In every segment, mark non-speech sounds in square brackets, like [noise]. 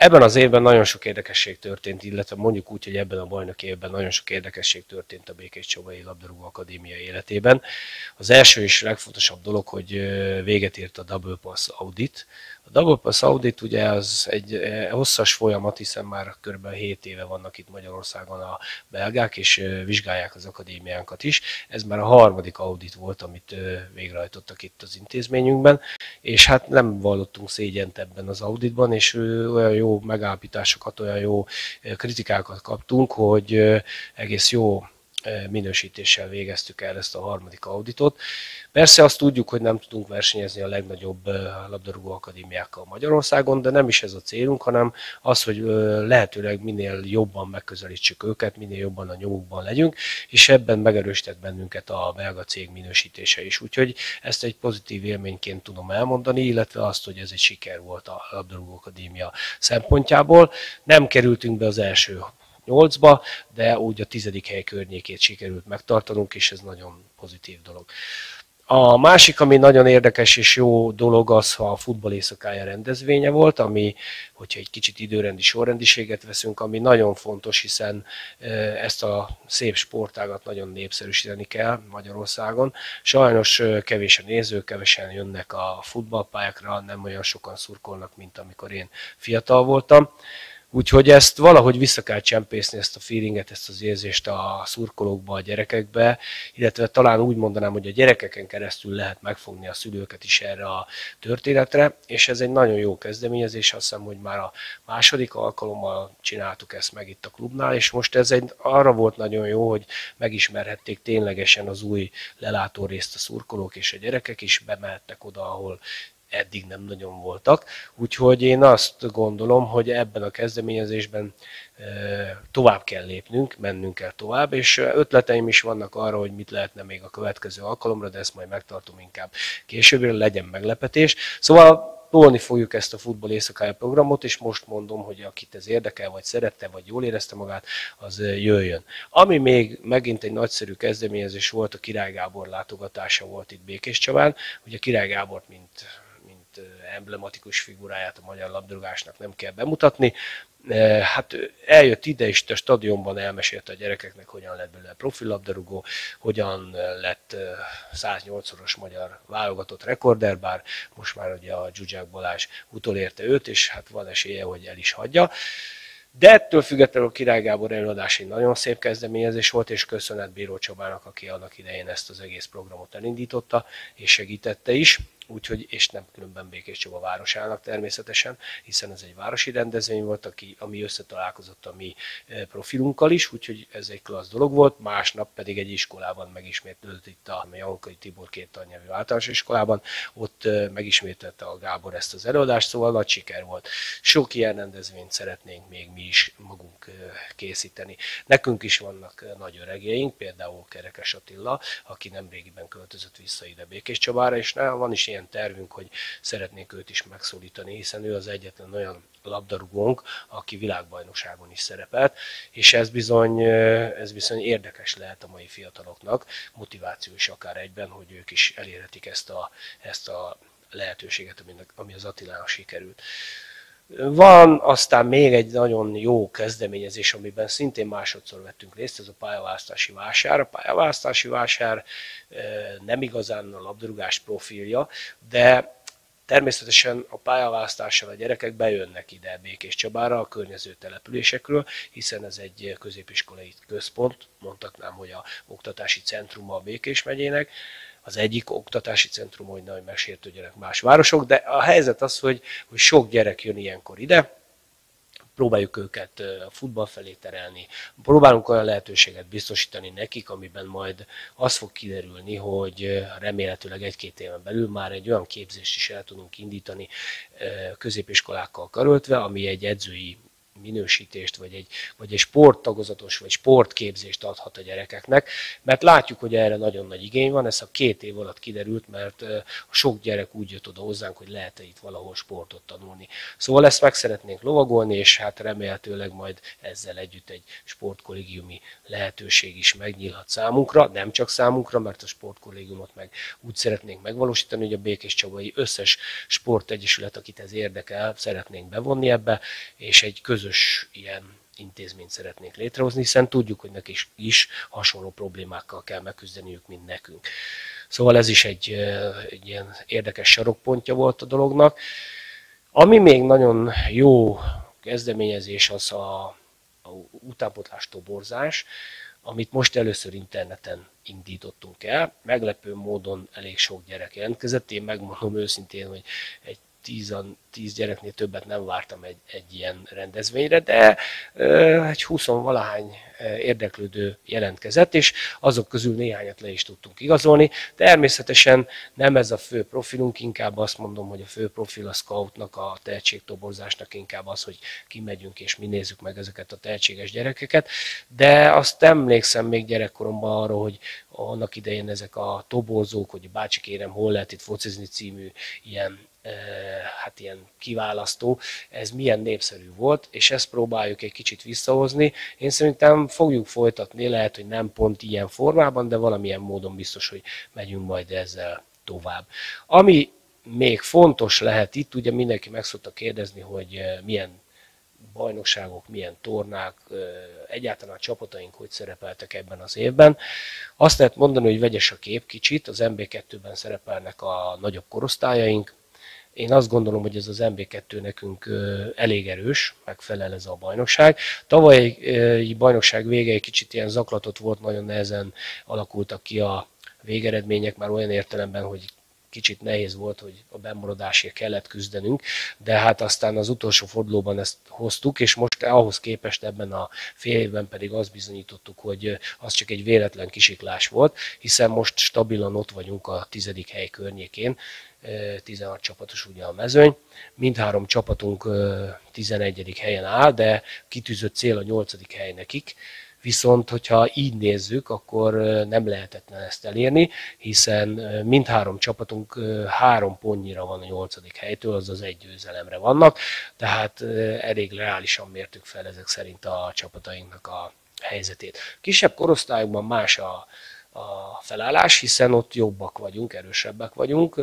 Ebben az évben nagyon sok érdekesség történt, illetve mondjuk úgy, hogy ebben a bajnoki évben nagyon sok érdekesség történt a Békés Csabai Labdarúgó Akadémia életében. Az első és legfontosabb dolog, hogy véget ért a Double Pass Audit, a Audit ugye az egy eh, hosszas folyamat, hiszen már kb. 7 éve vannak itt Magyarországon a belgák, és eh, vizsgálják az akadémiánkat is. Ez már a harmadik audit volt, amit eh, végrehajtottak itt az intézményünkben, és hát nem vallottunk szégyent ebben az auditban, és olyan jó megállapításokat, olyan jó kritikákat kaptunk, hogy egész jó minősítéssel végeztük el ezt a harmadik auditot. Persze azt tudjuk, hogy nem tudunk versenyezni a legnagyobb labdarúgó akadémiákkal Magyarországon, de nem is ez a célunk, hanem az, hogy lehetőleg minél jobban megközelítsük őket, minél jobban a nyomukban legyünk, és ebben megerősített bennünket a belga cég minősítése is. Úgyhogy ezt egy pozitív élményként tudom elmondani, illetve azt, hogy ez egy siker volt a labdarúgó akadémia szempontjából. Nem kerültünk be az első 8-ba, de úgy a tizedik hely környékét sikerült megtartanunk, és ez nagyon pozitív dolog. A másik, ami nagyon érdekes és jó dolog az, ha a futball éjszakája rendezvénye volt, ami, hogyha egy kicsit időrendi sorrendiséget veszünk, ami nagyon fontos, hiszen ezt a szép sportágat nagyon népszerűsíteni kell Magyarországon. Sajnos kevés a néző, kevesen jönnek a futballpályákra, nem olyan sokan szurkolnak, mint amikor én fiatal voltam. Úgyhogy ezt valahogy vissza kell csempészni, ezt a feelinget, ezt az érzést a szurkolókba, a gyerekekbe, illetve talán úgy mondanám, hogy a gyerekeken keresztül lehet megfogni a szülőket is erre a történetre, és ez egy nagyon jó kezdeményezés, azt hiszem, hogy már a második alkalommal csináltuk ezt meg itt a klubnál, és most ez egy, arra volt nagyon jó, hogy megismerhették ténylegesen az új lelátórészt a szurkolók és a gyerekek is, bemehettek oda, ahol eddig nem nagyon voltak. Úgyhogy én azt gondolom, hogy ebben a kezdeményezésben tovább kell lépnünk, mennünk kell tovább, és ötleteim is vannak arra, hogy mit lehetne még a következő alkalomra, de ezt majd megtartom inkább későbbről, legyen meglepetés. Szóval tolni fogjuk ezt a futball éjszakája programot, és most mondom, hogy akit ez érdekel, vagy szerette, vagy jól érezte magát, az jöjjön. Ami még megint egy nagyszerű kezdeményezés volt, a Király Gábor látogatása volt itt Békés Csabán. Ugye Király Gábort, mint emblematikus figuráját a magyar labdarúgásnak nem kell bemutatni. Hát eljött ide, és a stadionban elmesélte a gyerekeknek, hogyan lett belőle profilabdarúgó, hogyan lett 108-szoros magyar válogatott rekorder, bár most már ugye a Zsuzsák Balázs utolérte őt, és hát van esélye, hogy el is hagyja. De ettől függetlenül a Király Gábor előadás egy nagyon szép kezdeményezés volt, és köszönet Bíró Csabának, aki annak idején ezt az egész programot elindította, és segítette is úgyhogy, és nem különben Békés Csaba városának természetesen, hiszen ez egy városi rendezvény volt, aki, ami összetalálkozott a mi e, profilunkkal is, úgyhogy ez egy klassz dolog volt, másnap pedig egy iskolában megismétlődött itt a Jankai Tibor két tannyelvű általános iskolában, ott e, megismételte a Gábor ezt az előadást, szóval nagy siker volt. Sok ilyen rendezvényt szeretnénk még mi is magunk e, készíteni. Nekünk is vannak nagy öregjeink, például Kerekes Attila, aki nem régiben költözött vissza ide Békés Csabára, és van is ilyen ilyen tervünk, hogy szeretnénk őt is megszólítani, hiszen ő az egyetlen olyan labdarúgónk, aki világbajnokságon is szerepelt, és ez bizony, ez bizony érdekes lehet a mai fiataloknak, motiváció is akár egyben, hogy ők is elérhetik ezt a, ezt a lehetőséget, ami az Attilának sikerült. Van aztán még egy nagyon jó kezdeményezés, amiben szintén másodszor vettünk részt, ez a pályaválasztási vásár. A pályaválasztási vásár nem igazán a labdarúgás profilja, de Természetesen a pályaválasztással a gyerekek bejönnek ide Békés Csabára a környező településekről, hiszen ez egy középiskolai központ, mondhatnám, hogy a oktatási centrum a Békés megyének, az egyik oktatási centrum, hogy nagy megsértődjenek más városok, de a helyzet az, hogy, hogy sok gyerek jön ilyenkor ide, próbáljuk őket a futball felé terelni, próbálunk olyan lehetőséget biztosítani nekik, amiben majd az fog kiderülni, hogy remélhetőleg egy-két éven belül már egy olyan képzést is el tudunk indítani középiskolákkal karöltve, ami egy edzői minősítést, vagy egy, vagy egy sporttagozatos, vagy sportképzést adhat a gyerekeknek, mert látjuk, hogy erre nagyon nagy igény van, ez a két év alatt kiderült, mert a sok gyerek úgy jött oda hozzánk, hogy lehet-e itt valahol sportot tanulni. Szóval ezt meg szeretnénk lovagolni, és hát remélhetőleg majd ezzel együtt egy sportkollégiumi lehetőség is megnyílhat számunkra, nem csak számunkra, mert a sportkollégiumot meg úgy szeretnénk megvalósítani, hogy a Békés Csabai összes sportegyesület, akit ez érdekel, szeretnénk bevonni ebbe, és egy közös ilyen intézményt szeretnék létrehozni, hiszen tudjuk, hogy nekik is hasonló problémákkal kell megküzdeniük, mint nekünk. Szóval ez is egy, egy ilyen érdekes sarokpontja volt a dolognak. Ami még nagyon jó kezdeményezés, az a, a utánpotlás toborzás, amit most először interneten indítottunk el. Meglepő módon elég sok gyerek jelentkezett. Én megmondom őszintén, hogy egy tíz, tíz gyereknél többet nem vártam egy, egy ilyen rendezvényre, de egy 20 valahány érdeklődő jelentkezett, és azok közül néhányat le is tudtunk igazolni. Természetesen nem ez a fő profilunk, inkább azt mondom, hogy a fő profil a scoutnak, a tehetségtoborzásnak inkább az, hogy kimegyünk és mi nézzük meg ezeket a tehetséges gyerekeket, de azt emlékszem még gyerekkoromban arra, hogy annak idején ezek a toborzók, hogy bácsi kérem, hol lehet itt focizni című ilyen hát ilyen kiválasztó, ez milyen népszerű volt, és ezt próbáljuk egy kicsit visszahozni. Én szerintem fogjuk folytatni, lehet, hogy nem pont ilyen formában, de valamilyen módon biztos, hogy megyünk majd ezzel tovább. Ami még fontos lehet itt, ugye mindenki meg szokta kérdezni, hogy milyen bajnokságok, milyen tornák, egyáltalán a csapataink hogy szerepeltek ebben az évben. Azt lehet mondani, hogy vegyes a kép kicsit, az MB2-ben szerepelnek a nagyobb korosztályaink, én azt gondolom, hogy ez az MB2 nekünk elég erős, megfelel ez a bajnokság. Tavalyi bajnokság vége egy kicsit ilyen zaklatott volt, nagyon nehezen alakultak ki a végeredmények, már olyan értelemben, hogy kicsit nehéz volt, hogy a bemaradásért kellett küzdenünk, de hát aztán az utolsó fordulóban ezt hoztuk, és most ahhoz képest ebben a fél évben pedig azt bizonyítottuk, hogy az csak egy véletlen kisiklás volt, hiszen most stabilan ott vagyunk a tizedik hely környékén, 16 csapatos ugye a mezőny. Mindhárom csapatunk 11. helyen áll, de kitűzött cél a 8. hely nekik. Viszont, hogyha így nézzük, akkor nem lehetetlen ezt elérni, hiszen mindhárom csapatunk három pontnyira van a nyolcadik helytől, azaz egy győzelemre vannak, tehát elég reálisan mértük fel ezek szerint a csapatainknak a helyzetét. Kisebb korosztályokban más a, a felállás, hiszen ott jobbak vagyunk, erősebbek vagyunk,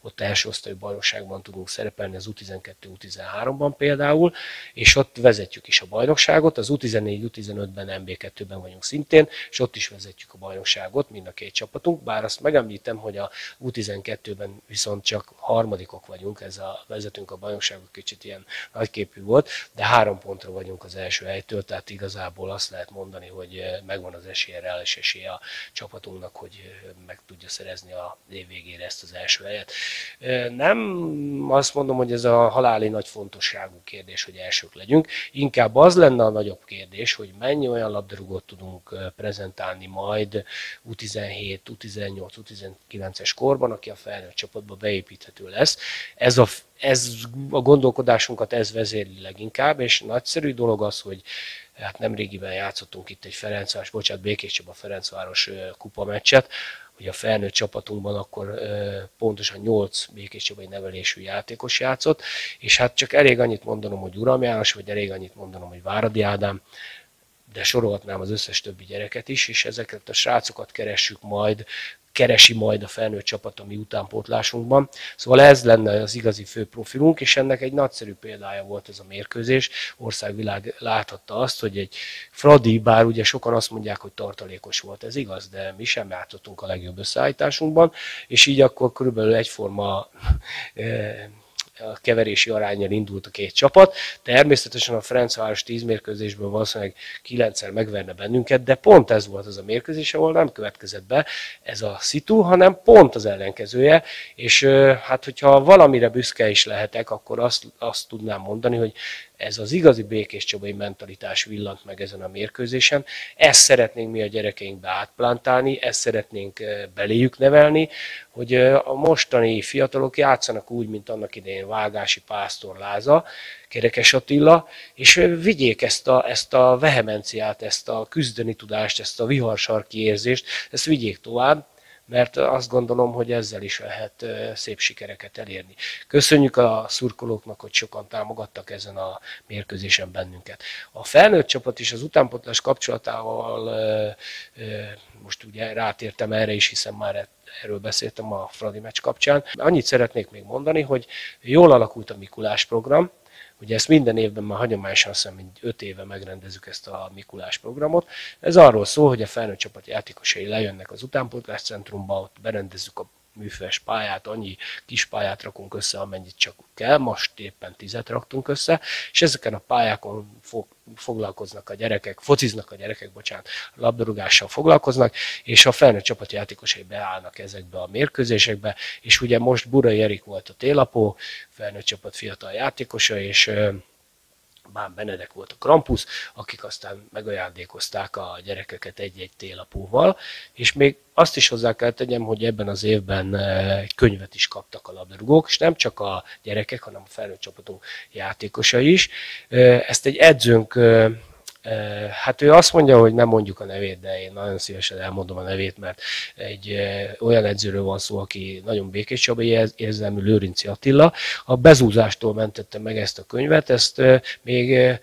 ott első osztályú bajnokságban tudunk szerepelni az U12, U13-ban például, és ott vezetjük is a bajnokságot, az U14, U15-ben, MB2-ben vagyunk szintén, és ott is vezetjük a bajnokságot, mind a két csapatunk, bár azt megemlítem, hogy a U12-ben viszont csak harmadikok vagyunk, ez a vezetünk a bajnokságot kicsit ilyen nagyképű volt, de három pontra vagyunk az első helytől, tehát igazából azt lehet mondani, hogy megvan az esélye, reális esélye a csapatunknak, hogy meg tudja szerezni a év végére ezt az első helyet. Nem azt mondom, hogy ez a haláli nagy fontosságú kérdés, hogy elsők legyünk, inkább az lenne a nagyobb kérdés, hogy mennyi olyan labdarúgót tudunk prezentálni majd U17, U18, U19-es korban, aki a felnőtt csapatba beépíthető lesz. Ez a ez a gondolkodásunkat ez vezérli leginkább, és nagyszerű dolog az, hogy hát nem régiben játszottunk itt egy Ferencváros, bocsánat, Békés Csaba Ferencváros kupa hogy a felnőtt csapatunkban akkor pontosan 8 Békés Csabai nevelésű játékos játszott, és hát csak elég annyit mondanom, hogy Uram János, vagy elég annyit mondanom, hogy Váradi Ádám, de sorolhatnám az összes többi gyereket is, és ezeket a srácokat keressük majd keresi majd a felnőtt csapat a mi utánpótlásunkban. Szóval ez lenne az igazi fő profilunk, és ennek egy nagyszerű példája volt ez a mérkőzés. Országvilág láthatta azt, hogy egy Fradi, bár ugye sokan azt mondják, hogy tartalékos volt, ez igaz, de mi sem játszottunk a legjobb összeállításunkban, és így akkor körülbelül egyforma [laughs] eh, keverési arányjal indult a két csapat. Természetesen a Ferencváros 10 mérkőzésből valószínűleg 9-szer megverne bennünket, de pont ez volt az a mérkőzés, ahol nem következett be ez a szitu, hanem pont az ellenkezője, és hát hogyha valamire büszke is lehetek, akkor azt, azt tudnám mondani, hogy ez az igazi békés csabai mentalitás villant meg ezen a mérkőzésen. Ezt szeretnénk mi a gyerekeinkbe átplantálni, ezt szeretnénk beléjük nevelni, hogy a mostani fiatalok játszanak úgy, mint annak idején Vágási Pásztor Láza, Kerekes Attila, és vigyék ezt a, ezt a vehemenciát, ezt a küzdeni tudást, ezt a viharsarki érzést, ezt vigyék tovább, mert azt gondolom, hogy ezzel is lehet szép sikereket elérni. Köszönjük a szurkolóknak, hogy sokan támogattak ezen a mérkőzésen bennünket. A felnőtt csapat is az utánpotlás kapcsolatával most ugye rátértem erre is, hiszen már erről beszéltem a Fradi meccs kapcsán. Annyit szeretnék még mondani, hogy jól alakult a Mikulás program, Ugye ezt minden évben már hagyományosan hiszem, mint öt éve megrendezzük ezt a Mikulás programot. Ez arról szól, hogy a felnőtt csapat játékosai lejönnek az utánpótlás centrumba, ott berendezzük a műfős pályát, annyi kis pályát rakunk össze, amennyit csak kell, most éppen tizet raktunk össze, és ezeken a pályákon fog, foglalkoznak a gyerekek, fociznak a gyerekek, bocsánat, labdarúgással foglalkoznak, és a felnőtt csapatjátékosai beállnak ezekbe a mérkőzésekbe, és ugye most Burai Erik volt a télapó, felnőtt csapat fiatal játékosa, és Bán Benedek volt a Krampus, akik aztán megajándékozták a gyerekeket egy-egy télapóval, és még azt is hozzá kell tegyem, hogy ebben az évben egy könyvet is kaptak a labdarúgók, és nem csak a gyerekek, hanem a felnőtt csapatunk játékosai is. Ezt egy edzőnk Hát ő azt mondja, hogy nem mondjuk a nevét, de én nagyon szívesen elmondom a nevét, mert egy olyan edzőről van szó, aki nagyon békés csabai érzelmű Lőrinci Attila. A bezúzástól mentette meg ezt a könyvet, ezt még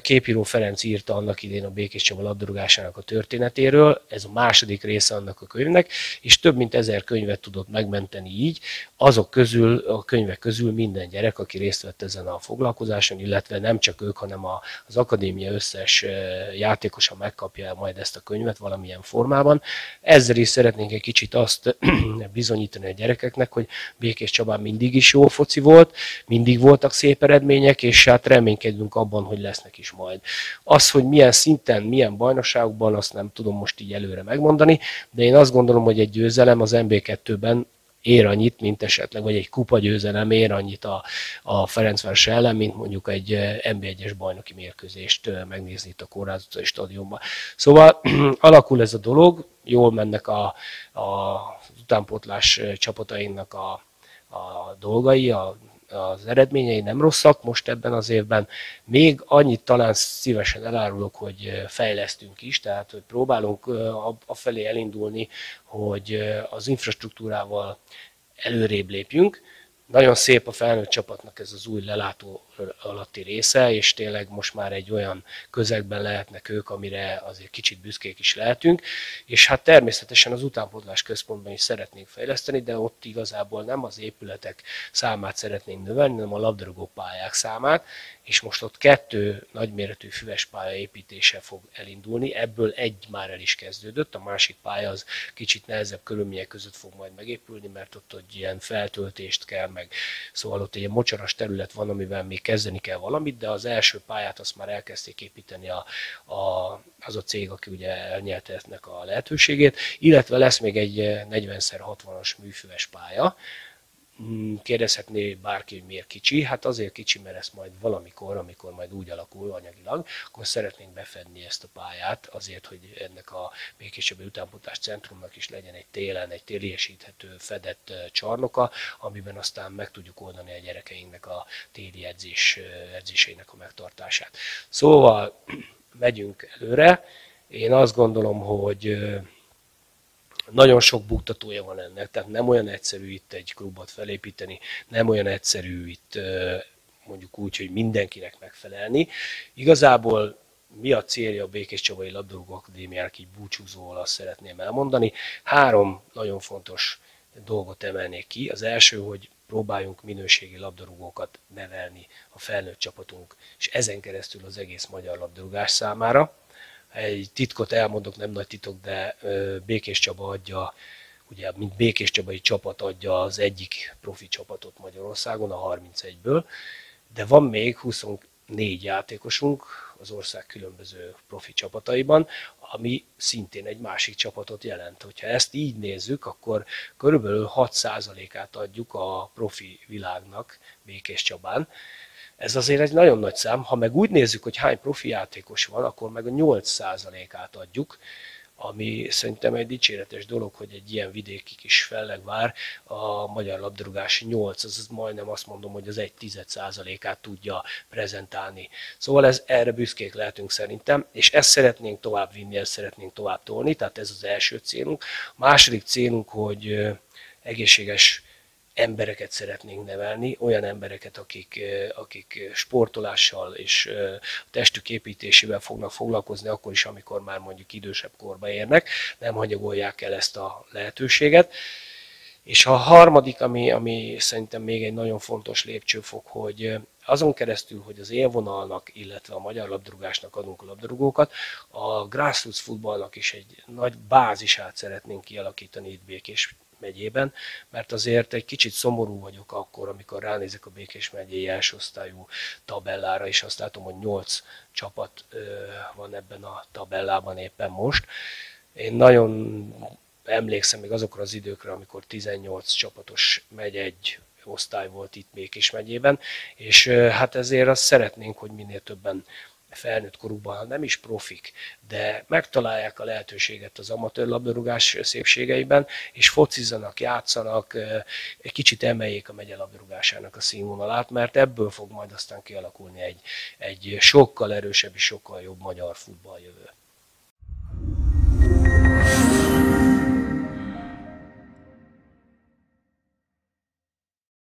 Képíró Ferenc írta annak idén a Békés Csaba labdarúgásának a történetéről, ez a második része annak a könyvnek, és több mint ezer könyvet tudott megmenteni így, azok közül, a könyvek közül minden gyerek, aki részt vett ezen a foglalkozáson, illetve nem csak ők, hanem az akadémia összes játékosa megkapja majd ezt a könyvet valamilyen formában. Ezzel is szeretnénk egy kicsit azt [clears throat] bizonyítani a gyerekeknek, hogy Békés Csabán mindig is jó foci volt, mindig voltak szép eredmények, és hát reménykedünk abban, hogy lesz lesznek is majd. Az, hogy milyen szinten, milyen bajnokságokban, azt nem tudom most így előre megmondani, de én azt gondolom, hogy egy győzelem az MB2-ben ér annyit, mint esetleg, vagy egy kupa győzelem ér annyit a, a Ferencváros ellen, mint mondjuk egy eh, MB1-es bajnoki mérkőzést eh, megnézni itt a Kórház utcai stadionban. Szóval [clears throat] alakul ez a dolog, jól mennek a, a utánpótlás eh, csapatainak a, a dolgai, a az eredményei nem rosszak most ebben az évben. Még annyit talán szívesen elárulok, hogy fejlesztünk is, tehát hogy próbálunk afelé elindulni, hogy az infrastruktúrával előrébb lépjünk. Nagyon szép a felnőtt csapatnak ez az új lelátó alatti része, és tényleg most már egy olyan közegben lehetnek ők, amire azért kicsit büszkék is lehetünk, és hát természetesen az utánpótlás központban is szeretnénk fejleszteni, de ott igazából nem az épületek számát szeretnénk növelni, hanem a labdarúgó pályák számát, és most ott kettő nagyméretű füves pálya építése fog elindulni, ebből egy már el is kezdődött, a másik pálya az kicsit nehezebb körülmények között fog majd megépülni, mert ott hogy ilyen feltöltést kell, meg. Szóval ott egy mocsaras terület van, amivel még kezdeni kell valamit, de az első pályát azt már elkezdték építeni a, a, az a cég, aki ugye elnyelte ennek a lehetőségét, illetve lesz még egy 40x60-as műfüves pálya, kérdezhetné bárki, hogy miért kicsi. Hát azért kicsi, mert ezt majd valamikor, amikor majd úgy alakul anyagilag, akkor szeretnénk befedni ezt a pályát, azért, hogy ennek a Békésebbi utánputás centrumnak is legyen egy télen egy téliesíthető, fedett csarnoka, amiben aztán meg tudjuk oldani a gyerekeinknek a téli edzés, edzéseinek a megtartását. Szóval [clears throat] megyünk előre. Én azt gondolom, hogy nagyon sok buktatója van ennek, tehát nem olyan egyszerű itt egy klubot felépíteni, nem olyan egyszerű itt mondjuk úgy, hogy mindenkinek megfelelni. Igazából mi a célja a Békés Csabai Labdarúgó Akadémiának így búcsúzóval azt szeretném elmondani. Három nagyon fontos dolgot emelnék ki. Az első, hogy próbáljunk minőségi labdarúgókat nevelni a felnőtt csapatunk, és ezen keresztül az egész magyar labdarúgás számára egy titkot elmondok, nem nagy titok, de Békés Csaba adja, ugye, mint Békés Csabai csapat adja az egyik profi csapatot Magyarországon, a 31-ből, de van még 24 játékosunk az ország különböző profi csapataiban, ami szintén egy másik csapatot jelent. Hogyha ezt így nézzük, akkor körülbelül 6%-át adjuk a profi világnak Békés Csabán, Ez azért egy nagyon nagy szám. Ha meg úgy nézzük, hogy hány profi játékos van, akkor meg a 8%-át adjuk ami szerintem egy dicséretes dolog, hogy egy ilyen vidéki kis fellegvár a magyar labdarúgási 8, az majdnem azt mondom, hogy az egy tized százalékát tudja prezentálni. Szóval ez, erre büszkék lehetünk szerintem, és ezt szeretnénk tovább vinni, ezt szeretnénk tovább tolni, tehát ez az első célunk. A második célunk, hogy egészséges embereket szeretnénk nevelni, olyan embereket, akik, akik sportolással és testük építésével fognak foglalkozni, akkor is, amikor már mondjuk idősebb korba érnek, nem hanyagolják el ezt a lehetőséget. És a harmadik, ami, ami szerintem még egy nagyon fontos lépcsőfok, hogy azon keresztül, hogy az élvonalnak, illetve a magyar labdarúgásnak adunk labdarúgókat, a grassroots futballnak is egy nagy bázisát szeretnénk kialakítani itt Békés megyében, mert azért egy kicsit szomorú vagyok akkor, amikor ránézek a Békés megyei első osztályú tabellára, és azt látom, hogy 8 csapat van ebben a tabellában éppen most. Én nagyon emlékszem még azokra az időkre, amikor 18 csapatos megy egy osztály volt itt Békés megyében, és hát ezért azt szeretnénk, hogy minél többen felnőtt korukban, nem is profik, de megtalálják a lehetőséget az amatőr labdarúgás szépségeiben, és focizzanak, játszanak, egy kicsit emeljék a megye labdarúgásának a színvonalát, mert ebből fog majd aztán kialakulni egy, egy sokkal erősebb és sokkal jobb magyar futballjövő.